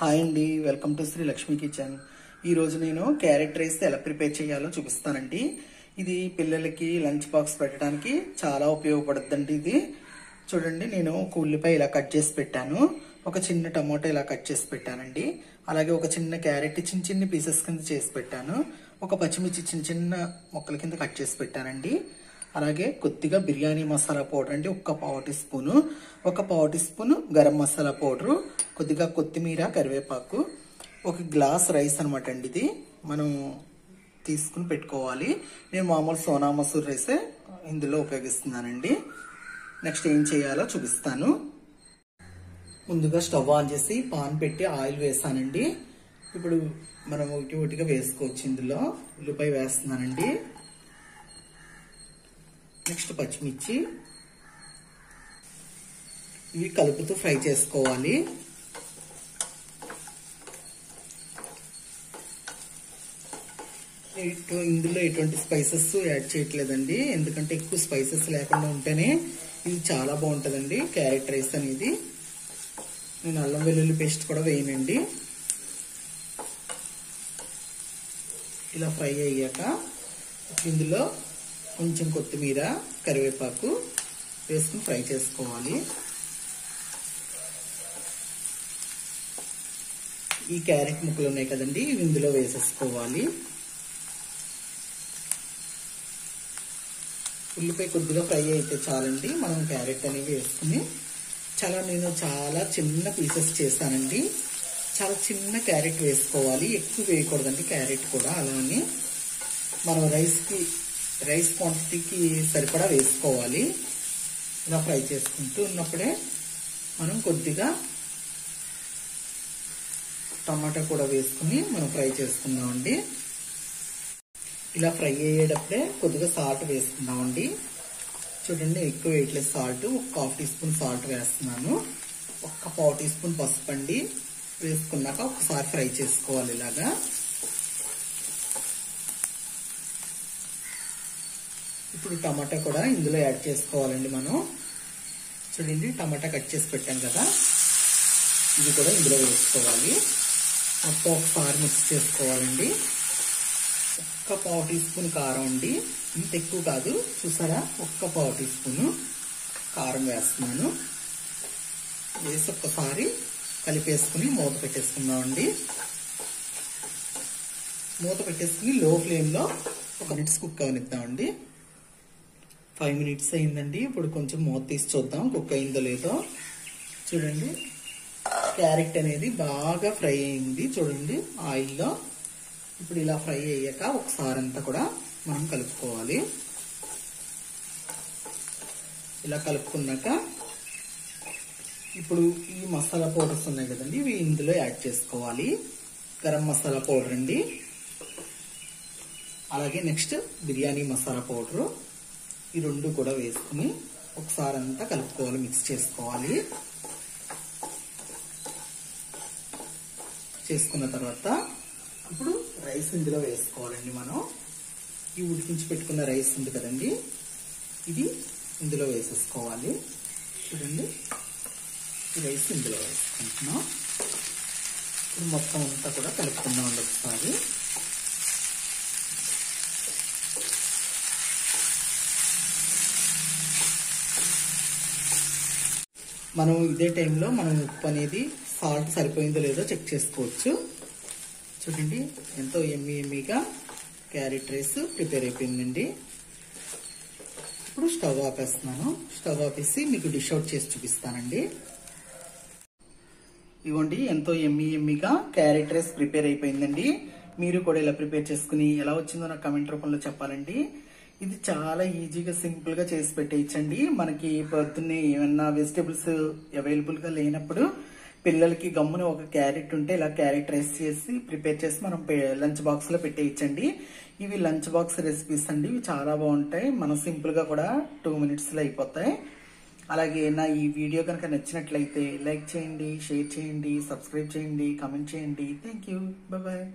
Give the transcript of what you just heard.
Hi అండి welcome to Shri Lakshmi kitchen. ఈ రోజు నేను క్యారెట్ రైస్ ఎలా ప్రిపేర్ చేయాలో చూపిస్తానండి. ఇది పిల్లలకి లంచ్ బాక్స్ పెట్టడానికి చాలా ఉపయోగపడుతుందండి ఇది. చూడండి నేను ఒక ఉల్లిపాయ ఇలా కట్ చేసి పెట్టాను. ఒక చిన్న టమోటా ఇలా కట్ చేసి పెట్టానండి. అలాగే ఒక చిన్న క్యారెట్ చిన్న చిన్న పీసెస్ కింద చేసి పెట్టాను. ఒక పచ్చిమిర్చి చిన్న చిన్న మొక్కల కింద కట్ చేసి పెట్టానండి. అలాగే కొద్దిగా బిర్యానీ మసాలా పౌడర్ అండి ఒక పావు టీ స్పూను. ఒక పావు tea spoon garam masala powder కొద్దిగా కొత్తిమీర కరివేపాకు. ఒక గ్లాస్ రైస్ అనమాట అండి ఇది. మనం తీసుకుని పెట్టుకోవాలి. నేను మామూలు సోనా మసూర్ రైసే ఇందులో ఉపయోగిస్తున్నానండి. నెక్స్ట్ ఏం చేయాలో చూపిస్తాను. ముందుగా స్టవ్ ఆన్ చేసి పాన్ పెట్టి ఆయిల్ వేసానండి. ఇప్పుడు మనం ఒకటి ఒకటిగా వేసుకోవచ్చు ఇందులో. ఉల్లిపాయ వేస్తున్నానండి. నెక్స్ట్ పచ్చిమిర్చి. ఇవి కలుపుతూ ఫ్రై చేసుకోవాలి. ఇందులో ఎటువంటి స్పైసెస్ యాడ్ చేయట్లేదండి. ఎందుకంటే ఎక్కువ స్పైసెస్ లేకుండా ఉంటేనే ఇది చాలా బాగుంటుందండి క్యారెట్ రైస్ అనేది. నేను అల్లం వెల్లుల్లి పేస్ట్ కూడా వేయనండి. ఇలా ఫ్రై అయ్యాక ఇందులో కొంచెం కొత్తిమీర కరివేపాకు వేసుకుని ఫ్రై చేసుకోవాలి. ఈ క్యారెట్ ముక్కలు ఉన్నాయి కదండి ఇవి ఇందులో వేసేసుకోవాలి. ఉల్లిపాయ కొద్దిగా ఫ్రై అయితే చాలండి మనం క్యారెట్ అనేవి వేసుకుని. చాలా నేను చాలా చిన్న పీసెస్ చేశానండి. చాలా చిన్న క్యారెట్ వేసుకోవాలి ఎక్కువ వేయకూడదండి క్యారెట్ కూడా అలానే. మనం రైస్కి రైస్ క్వాంటిటీకి సరిపడా వేసుకోవాలి. ఇలా ఫ్రై చేసుకుంటూ ఉన్నప్పుడే మనం కొద్దిగా టమాటా కూడా వేసుకుని మనం ఫ్రై చేసుకుందామండి. ఇలా ఫ్రై అయ్యేటప్పుడే కొద్దిగా సాల్ట్ వేసుకుందామండి. చూడండి ఎక్కువ వేయట్లేదు సాల్ట్ ఒక హాఫ్ టీ స్పూన్ సాల్ట్ వేస్తున్నాను. ఒక్క పావు టీ స్పూన్ పసుపు అండి. వేసుకున్నాక ఒకసారి ఫ్రై చేసుకోవాలి ఇలాగా. ఇప్పుడు టమాటా కూడా ఇందులో యాడ్ చేసుకోవాలండి మనం. చూడండి టమాటా కట్ చేసి పెట్టాం కదా. ఇది కూడా ఇందులో వేసుకోవాలి. మొత్తం ఒకసారి మిక్స్ చేసుకోవాలండి. ఒక్క పావు టీ స్పూన్ కారం అండి. ఇంత ఎక్కువ కాదు. చూసారా? ఒక్క పావు టీ స్పూన్ కారం వేస్తున్నాను. వేసి ఒక్కసారి కలిపేసుకుని మూత పెట్టేసుకుందామండి. మూత పెట్టేసుకుని లో ఫ్లేమ్లో ఒక మినిట్స్ కుక్ అవనిద్దామండి. ఫైవ్ మినిట్స్ అయిందండి. ఇప్పుడు కొంచెం మూత తీసి చూద్దాం. కుక్ అయిందో లేదో. చూడండి. క్యారెట్ అనేది బాగా ఫ్రై అయింది. చూడండి. ఆయిల్లో ఇప్పుడు ఇలా ఫ్రై అయ్యాక ఒకసారి అంతా కూడా మనం కలుపుకోవాలి. ఇలా కలుపుకున్నాక ఇప్పుడు ఈ మసాలా పౌడర్స్ ఉన్నాయి కదండి. ఇవి ఇందులో యాడ్ చేసుకోవాలి. గరం మసాలా పౌడర్ అండి. అలాగే నెక్స్ట్ బిర్యానీ మసాలా పౌడరు. ఈ రెండు కూడా వేసుకుని ఒకసారి అంతా కలుపుకోవాలి మిక్స్ చేసుకోవాలి. చేసుకున్న తర్వాత ఇప్పుడు రైస్ ఇందులో వేసుకోవాలండి మనం. ఈ ఉడికించి పెట్టుకున్న రైస్ ఉంది కదండి ఇది ఇందులో వేసేసుకోవాలి. చూడండి ఈ రైస్ ఇందులో వేసుకుంటున్నాం. ఇప్పుడు మొత్తం అంతా కూడా కలుపుకుందాం అండి ఒకసారి. మనం ఇదే టైంలో మనం ఉప్పు అనేది సాల్ట్ సరిపోయిందో లేదో చెక్ చేసుకోవచ్చు. చూడండి ఎంతో ఎమ్మి ఎమ్మిగా క్యారెట్ రైస్ ప్రిపేర్ అయిపోయిందండి. ఇప్పుడు స్టవ్ ఆపేస్తున్నాను. స్టవ్ ఆపేసి మీకు డిష్ అవుట్ చేసి చూపిస్తానండి. ఇవ్వండి ఎంతో ఎమ్మి ఎమ్మిగా క్యారెట్ రైస్ ప్రిపేర్ అయిపోయిందండి. మీరు కూడా ఇలా ప్రిపేర్ చేసుకుని ఎలా వచ్చిందో నాకు కమెంట్ రూపంలో చెప్పాలండి. ఇది చాలా ఈజీగా సింపుల్గా చేసి పెట్టేయచ్చండి. మనకి పొద్దున్నే ఏమన్నా వెజిటేబుల్స్ అవైలబుల్గా లేనప్పుడు పిల్లలకి గమ్మున ఒక క్యారెట్ ఉంటే ఇలా క్యారెట్ రైస్ చేసి ప్రిపేర్ చేసి మనం లంచ్ బాక్స్లో పెట్టేయచ్చండి. ఇవి లంచ్ బాక్స్ రెసిపీస్ అండి. ఇవి చాలా బాగుంటాయి. మనం సింపుల్గా కూడా టూ మినిట్స్లో అయిపోతాయి. అలాగే నా ఈ వీడియో కనుక నచ్చినట్లయితే లైక్ చేయండి షేర్ చేయండి సబ్స్క్రైబ్ చేయండి కామెంట్ చేయండి. Thank you bye.